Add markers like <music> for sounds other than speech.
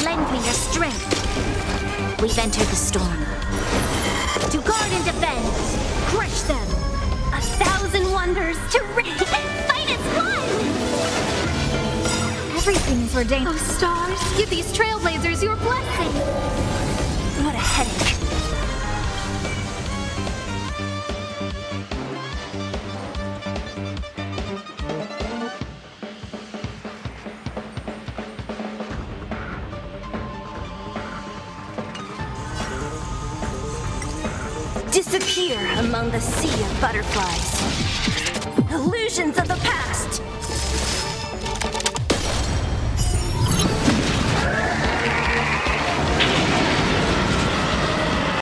find our strength. We've entered the storm. To guard and defend, crush them. A thousand wonders to <laughs> reach fight as one! Everything is ordained. Oh, stars, give these trailblazers your blessing! Disappear among the sea of butterflies. Illusions of the past!